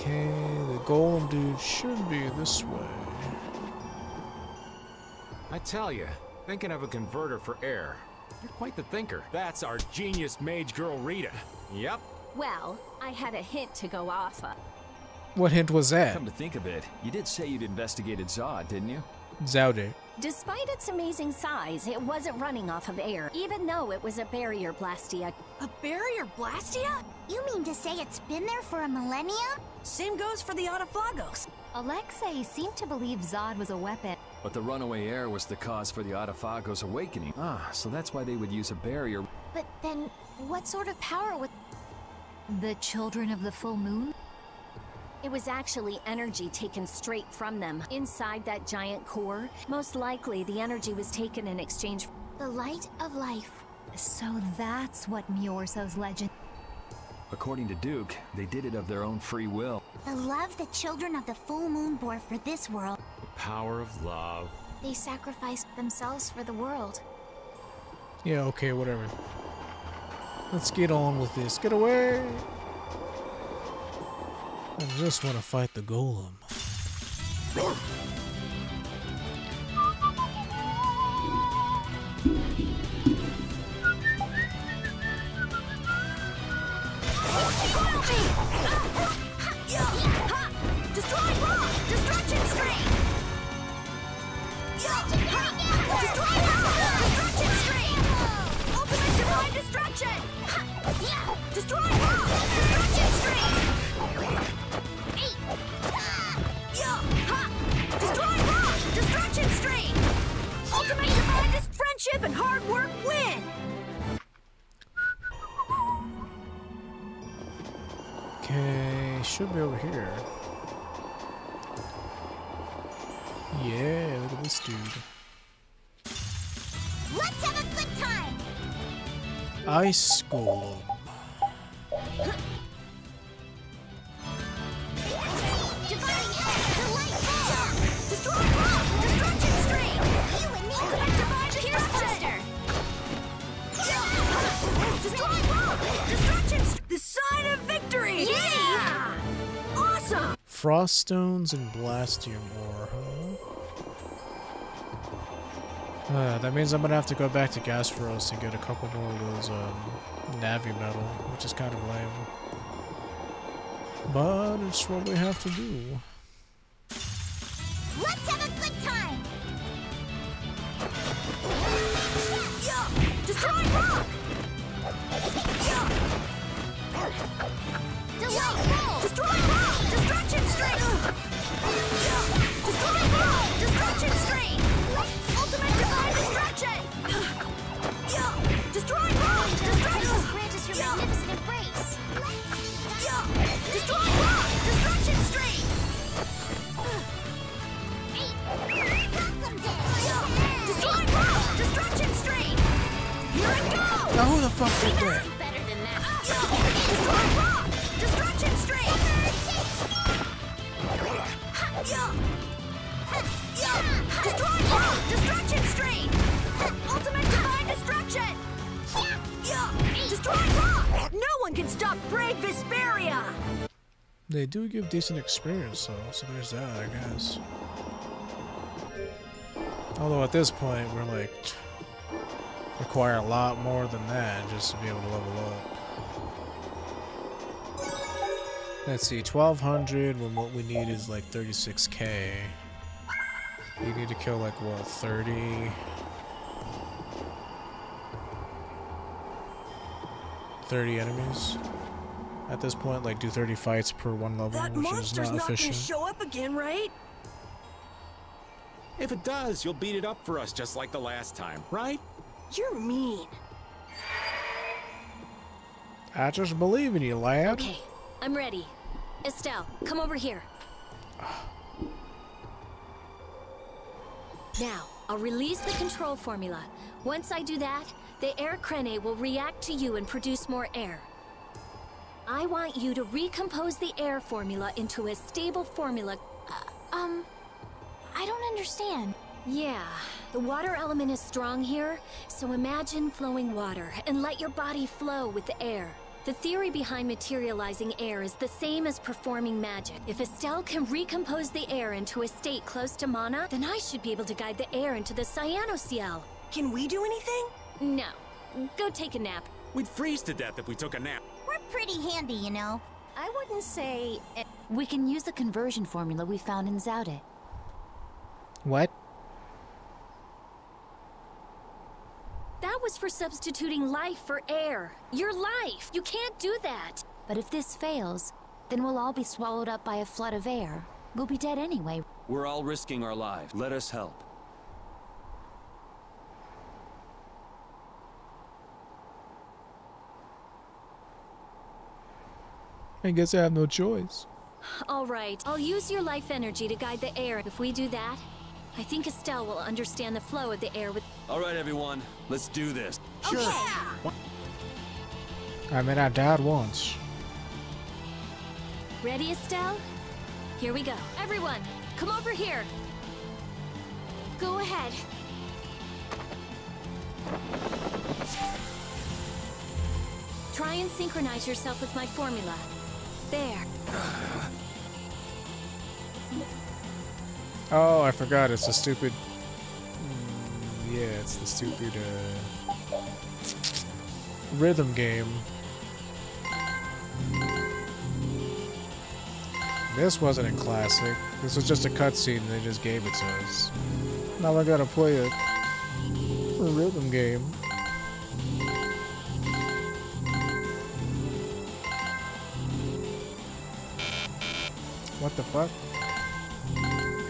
Okay, the golem dude should be this way. I tell you, thinking of a converter for air. You're quite the thinker. That's our genius mage girl Rita. Yep. Well, I had a hint to go off of. What hint was that? Come to think of it, you did say you'd investigated Zaude, didn't you? Zaude. Despite its amazing size, it wasn't running off of air, even though it was a barrier blastia. A barrier blastia? You mean to say it's been there for a millennia? Same goes for the Adephagos. Alexei seemed to believe Zaude was a weapon. But the runaway air was the cause for the Adephagos awakening. Ah, so that's why they would use a barrier. But then, what sort of power would... The children of the full moon? It was actually energy taken straight from them. Inside that giant core, most likely the energy was taken in exchange for The light of life. So that's what Myorzo's legend... According to Duke, they did it of their own free will. The love the children of the full moon bore for this world. The power of love. They sacrificed themselves for the world. Yeah, okay, whatever. Let's get on with this. Get away! I just want to fight the golem. And hard work win! Should be over here. Yeah, look at this dude. Let's have a good time! Ice golem. Divine delightful! Destroy rock! Destruction stream! You and me! Ultimate divine destruction! Destroy rock! Destruction st- The sign of victory! Yeah! Frost stones and blastium ore, huh? Uh, that means I'm gonna have to go back to Gasparos and get a couple more of those um, Navi metal, which is kind of lame. But it's what we have to do. Let's have a good time! Destroy rock! One can stop brave Vesperia! They do give decent experience though, so there's that, I guess. Although at this point, we're like require a lot more than that just to be able to level up. Let's see, 1200 when what we need is like 36k. You need to kill like what, 30? 30 enemies? At this point, like do 30 fights per one level, That which is monster's not not gonna efficient. show up again, right? If it does, you'll beat it up for us just like the last time, right? You're mean. I just believe in you, lad. Okay, I'm ready. Estelle, come over here. Now, I'll release the control formula. Once I do that, the aer krene will react to you and produce more air. I want you to recompose the air formula into a stable formula. Um, I don't understand. Yeah, the water element is strong here, so imagine flowing water and let your body flow with the air. The theory behind materializing air is the same as performing magic. If Estelle can recompose the air into a state close to mana, then I should be able to guide the air into the Cyanoceal. Can we do anything? No. Go take a nap. We'd freeze to death if we took a nap. We're pretty handy, you know. I wouldn't say. It. We can use the conversion formula we found in Zaude. What? Was for substituting life for air. Your life! You can't do that! But if this fails, then we'll all be swallowed up by a flood of air. We'll be dead anyway. We're all risking our lives. Let us help. I guess I have no choice. Alright, I'll use your life energy to guide the air. If we do that, I think Estelle will understand the flow of the air with. All right, everyone. Let's do this. Sure. Oh, I mean, I died once. Ready, Estelle? Here we go. Everyone, come over here. Go ahead. Try and synchronize yourself with my formula. There. Oh, I forgot. It's the stupid. Mm, yeah, it's the stupid uh, rhythm game. This wasn't in classic. This was just a cutscene. They just gave it to us. Now I gotta play a, a rhythm game. What the fuck?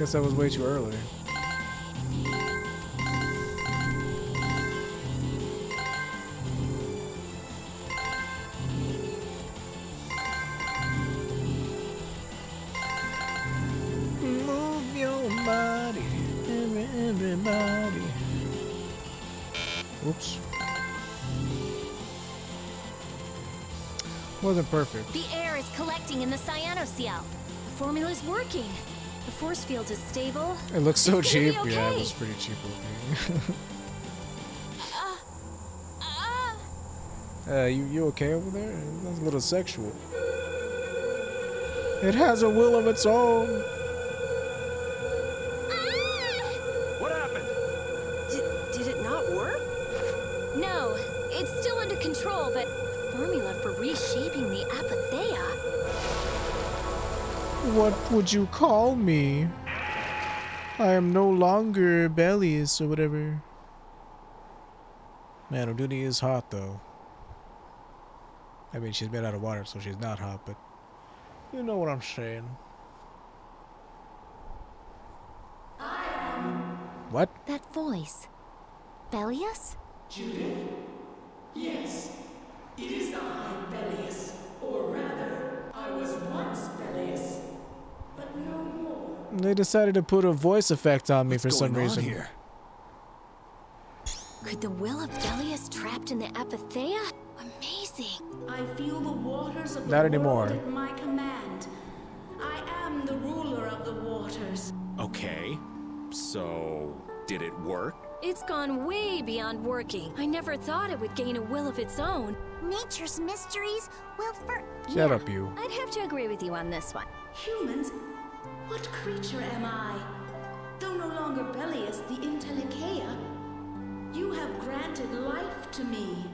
Guess that was way too early. Move your body, everybody. Oops. Wasn't perfect. The air is collecting in the cyanoceal. The formula's working. The force field is stable. It looks so It's gonna be cheap. Yeah, it okay. was pretty cheap looking. Uh, uh. uh, you you okay over there? That's a little sexual. It has a will of its own. Ah! What happened? Did, did it not work? No, it's still under control, but formula for reshaping the apatheia. What would you call me? I am no longer Bellius or whatever. Man, Oduni is hot though. I mean, she's made out of water, so she's not hot, but you know what I'm saying. What? That voice. Bellius? Judith? Yes, it is I, Bellius. Or rather, I was once Bellius, but no more. They decided to put a voice effect on me for What's some going on reason. here? Could the will of Bellius trapped in the apatheia? Amazing. I feel the waters of the Not world anymore. at my command. I am the ruler of the waters. Okay. So, did it work? It's gone way beyond working. I never thought it would gain a will of its own. Nature's mysteries will for. Shut up, you. I'd have to agree with you on this one. Humans, what creature am I? Though no longer Bellius the Entelexeia, you have granted life to me.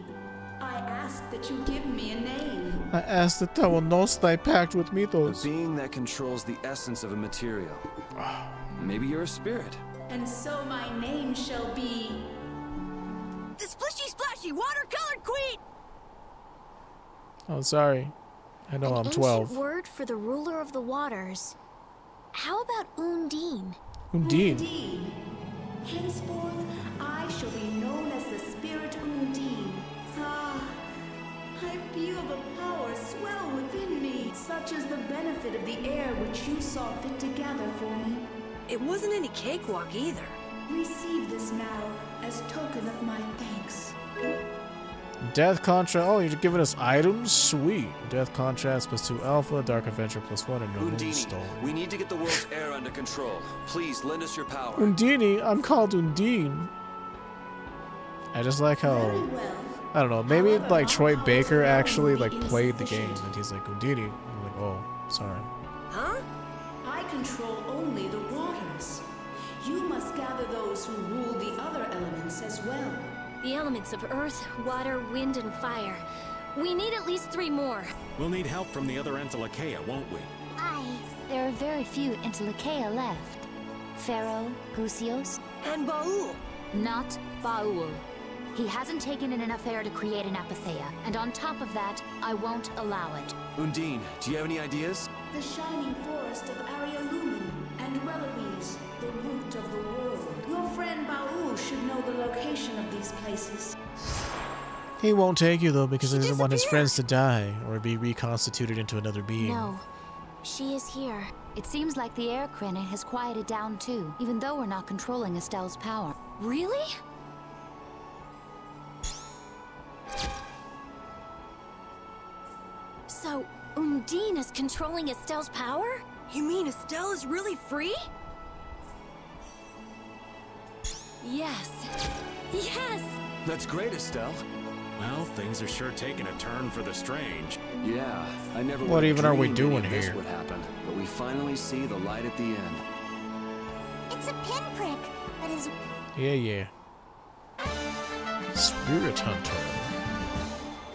I ask that you give me a name. I ask that thou will not thy pact with Mythos. A being that controls the essence of a material. Maybe you're a spirit. And so my name shall be. The splishy splashy watercolored queen! Oh, sorry. I know An I'm ancient 12. word for the ruler of the waters. How about Undine? Undine. Undine. Henceforth, I shall be known as the spirit Undine. Ah, I feel the power swell within me. Such is the benefit of the air which you saw fit to gather for me. It wasn't any cakewalk either. Receive this now as token of my thanks. Death contrast. Oh, you're giving us items? Sweet. Death contrast plus 2 alpha, dark adventure plus 1, and no Undini, moonstone. we need to get the world's air under control. Please lend us your power. Undini? I'm called Undine. I just like how well. I don't know. Maybe like Troy Baker actually like played the game and he's like Undini. I'm like, oh, sorry. Huh? I control only the waters. You must gather those who rule the other elements as well. The elements of earth, water, wind, and fire. We need at least three more. We'll need help from the other Entelexeia, won't we? Aye. There are very few Entelexeia left. Phaeroh, Gusios, And Baul. not Baul. He hasn't taken in enough air to create an apatheia, and on top of that, I won't allow it. Undine, do you have any ideas? The shining forest of Arialumen and Reloise, the root of the world. Your friend Baul should know the location of these places. He won't take you though because he doesn't want his friends to die or be reconstituted into another being. No. She is here. It seems like the aer krene has quieted down too, even though we're not controlling Estelle's power. Really? So, Undine is controlling Estelle's power? You mean Estelle is really free? Yes. Yes! That's great, Estelle. Well, things are sure taking a turn for the strange. Yeah, I never What even are we doing any of this here? would happen, but we finally see the light at the end. It's a pinprick, but is Yeah, yeah. Spirit Hunter.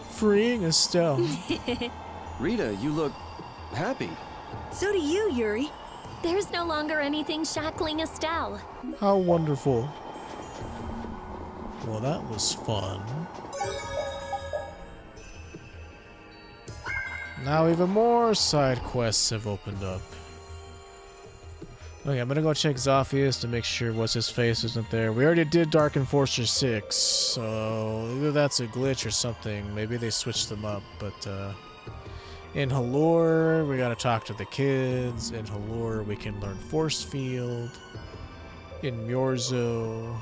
Freeing Estelle. Rita, you look happy. So do you, Yuri. There's no longer anything shackling Estelle. How wonderful. Well, that was fun. Now even more side quests have opened up. Okay, I'm gonna go check Zaphias to make sure what's his face isn't there. We already did Dark Enforcer 6, so either that's a glitch or something. Maybe they switched them up, but uh, in Halure, we gotta talk to the kids. In Halure, we can learn Force Field. In Myorzo.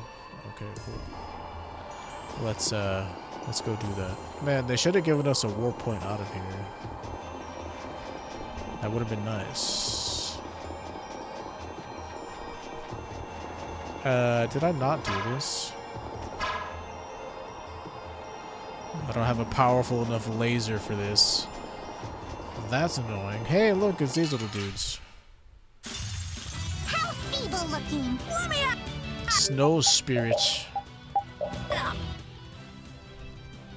Okay, cool. Let's uh let's go do that. Man, they should have given us a war point out of here. That would have been nice. Uh, did I not do this? I don't have a powerful enough laser for this. That's annoying. Hey, look, it's these little dudes. how feeble looking. Let me out! Snow spirits.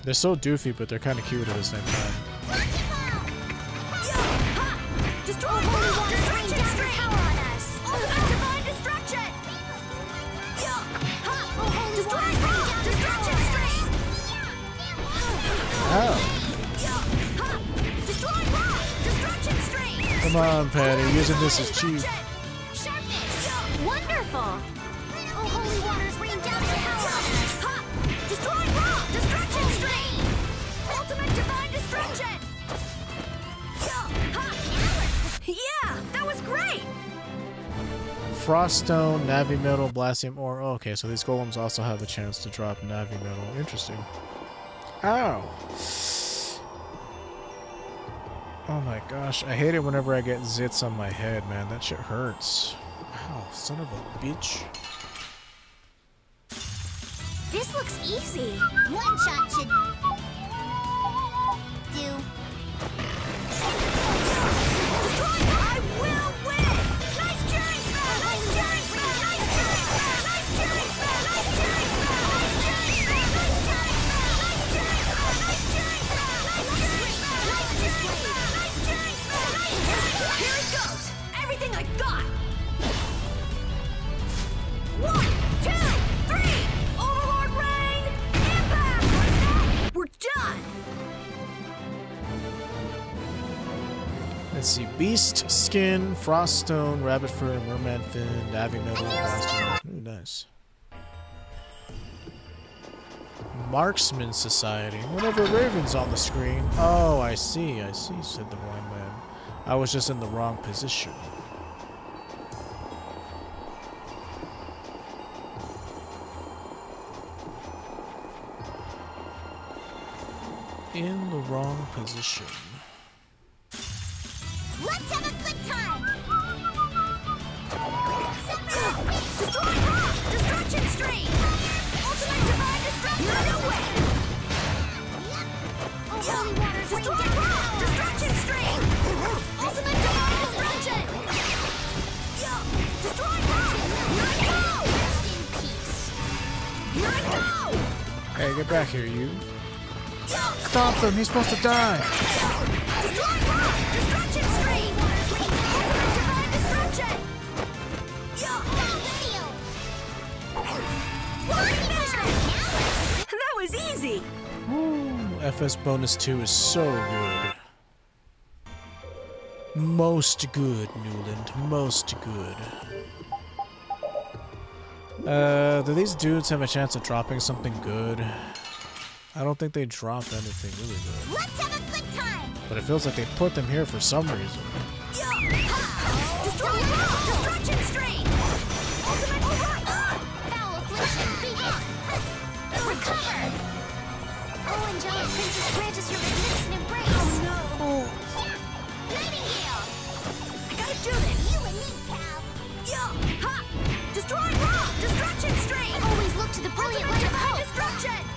They're so doofy, but they're kind of cute at the same time. Come on, Patty. Using this is cheap. Froststone, Navi Metal, Blastium Ore. Oh, okay, so these golems also have a chance to drop Navi Metal. Interesting. Ow! Oh my gosh, I hate it whenever I get zits on my head, man. That shit hurts. Ow, son of a bitch. This looks easy. One shot should do. Got! One, two, three! Overlord Rain! Impact! We're done! Let's see. Beast Skin, Frost Stone, Rabbit Fur, Merman Fin, Navi Metal. Ooh, nice. Marksman Society. Whenever Raven's on the screen. Oh, I see, I see, said the blind man. I was just in the wrong position. in the wrong position. Let's have a good time! Destroy Destruction Stream! Ultimate Divine Destruction! You're no way! Yep. Holy water's Destroy Destruction Stream! Ultimate Divine Destruction! Destroy go! Rest in peace. Go! Hey, get back here, you. Stop him! He's supposed to die! Destruction stream! Ultimate divine destruction! That was easy! Ooh, FS Bonus 2 is so good. Most good, Newland. Most good. Uh, do these dudes have a chance of dropping something good? I don't think they dropped anything really good. Let's have a good time! But it feels like they put them here for some reason. Destroy rock! Destruction stream! Ultimate rock! Foul affliction, begin! Recover! Oh, angelic princess, grant us your magnificent embrace! Oh no! Nightingale! I gotta do this! You and me, pal! Yeah! Ha! Destroy rock! Destruction stream! Always look to the brilliant light of hope! destruction!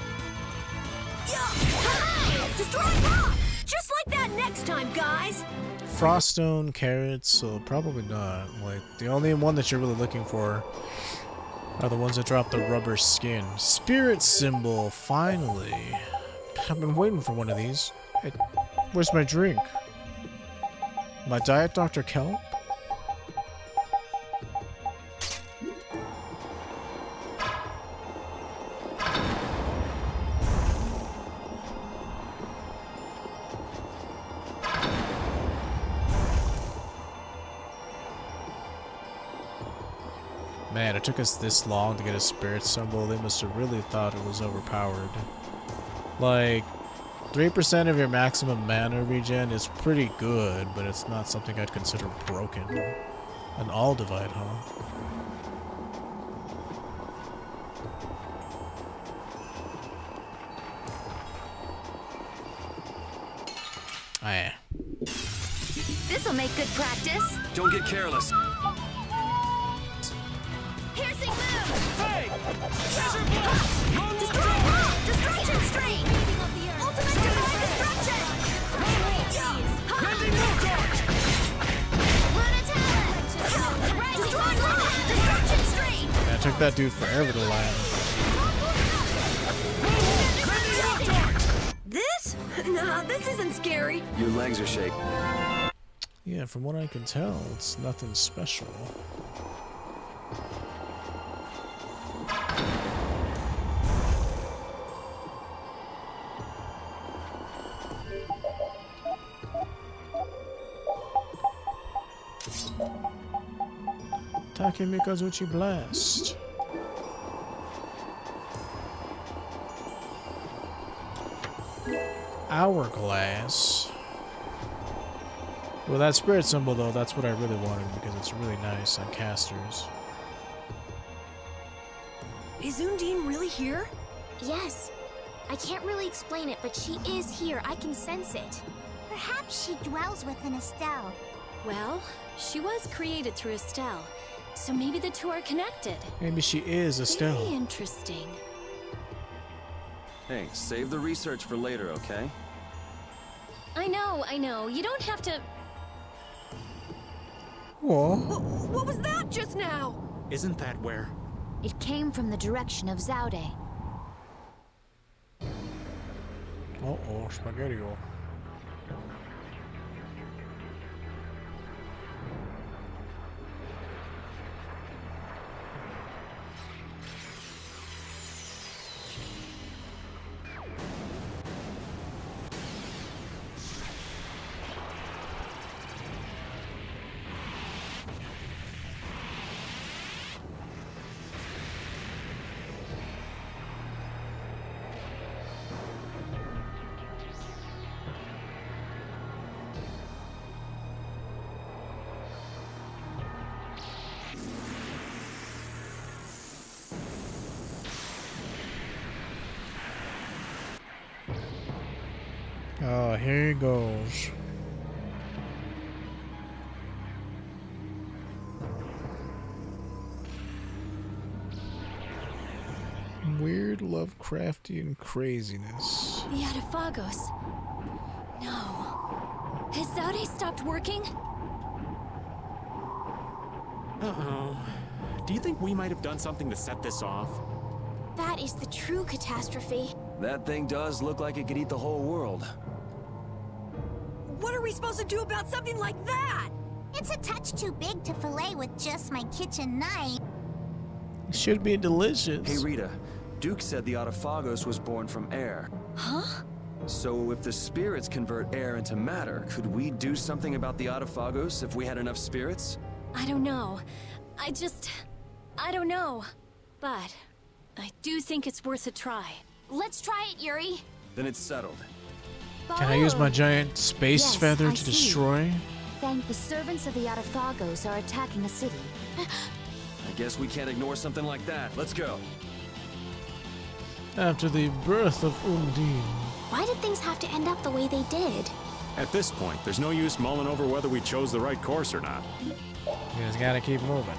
Just like that next time, guys! Froststone, carrots, so probably not. Like, the only one that you're really looking for are the ones that drop the rubber skin. Spirit symbol, finally. I've been waiting for one of these. Hey, where's my drink? My diet Dr. Kelp? Took us this long to get a spirit symbol. They must have really thought it was overpowered. Like, 3% of your maximum mana regen is pretty good, but it's not something I'd consider broken. An all divide, huh? Ah, yeah. This'll make good practice. Don't get careless. Took that dude forever to land. This? Nah, this isn't scary. Your legs are shaking. Yeah, from what I can tell, it's nothing special. Take Mikazuchi Blast. Hourglass. Well, that spirit symbol, though, that's what I really wanted because it's really nice on casters. Is Undine really here? Yes. I can't really explain it, but she is here. I can sense it. Perhaps she dwells within Estelle. Well, she was created through Estelle, so maybe the two are connected. Maybe she is Very Estelle. interesting. Hey, save the research for later, okay? I know, I know. You don't have to. Whoa. Wh- what was that just now? Isn't that where? It came from the direction of Zaude. Uh-oh, spaghetti. Here he goes. Weird Lovecraftian craziness. The Adephagos. No. Has Zaude stopped working? Uh-oh. Do you think we might have done something to set this off? That is the true catastrophe. That thing does look like it could eat the whole world. What are we supposed to do about something like that? It's a touch too big to fillet with just my kitchen knife. It should be delicious. Hey Rita, Duke said the Adephagos was born from air. Huh? So if the spirits convert air into matter, could we do something about the Adephagos if we had enough spirits? I don't know. I just... I don't know. But I do think it's worth a try. Let's try it, Yuri. Then it's settled. Can I use my giant space Yes, feather to see. destroy? Thank the servants of the Adephagos are attacking a city. I guess we can't ignore something like that. Let's go. After the birth of Undine. Why did things have to end up the way they did? At this point, there's no use mulling over whether we chose the right course or not. You just gotta keep moving.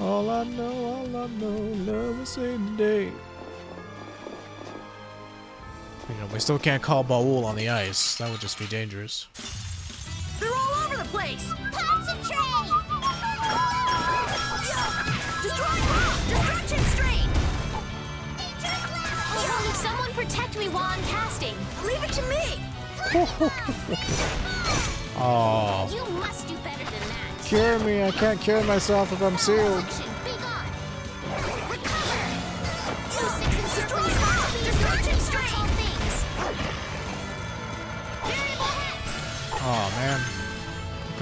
All I know, all I know, love is in the day. You know, we still can't call Baul on the ice. That would just be dangerous. They're all over the place! Concentrate! Destroy rock! Destruction strain! Someone protect me while I'm casting. Leave it to me! Oh, You must do better than that. cure me! I can't cure myself if I'm sealed.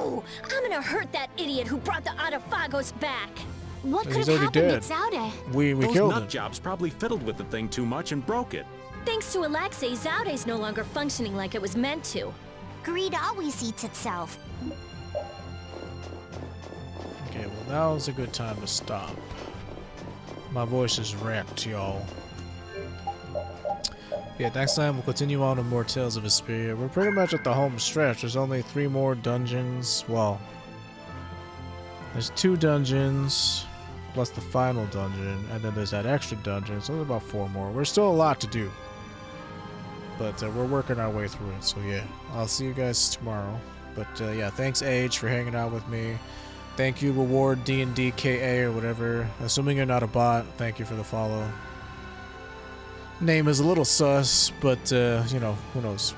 Ooh! I'm gonna hurt that idiot who brought the Adephagos back! What could have happened dead. at Zaude? We we Those killed nut him. jobs probably fiddled with the thing too much and broke it. Thanks to Alexei, Zaude's no longer functioning like it was meant to. Greed always eats itself. Okay, well now's a good time to stop. My voice is wrecked, y'all. Yeah, next time we'll continue on with more Tales of Vesperia. We're pretty much at the home stretch. There's only three more dungeons. Well, there's two dungeons, plus the final dungeon, and then there's that extra dungeon. So there's about four more. We're still a lot to do. But uh, we're working our way through it, so yeah. I'll see you guys tomorrow. But uh, yeah, thanks Age for hanging out with me. Thank you, Reward D&D KA or whatever. Assuming you're not a bot, thank you for the follow. Name is a little sus, but uh, you know, who knows.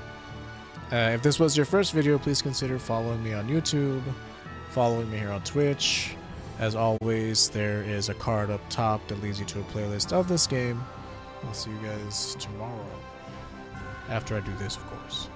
Uh, if this was your first video, please consider following me on YouTube, following me here on Twitch. As always, there is a card up top that leads you to a playlist of this game. I'll see you guys tomorrow. After I do this, of course.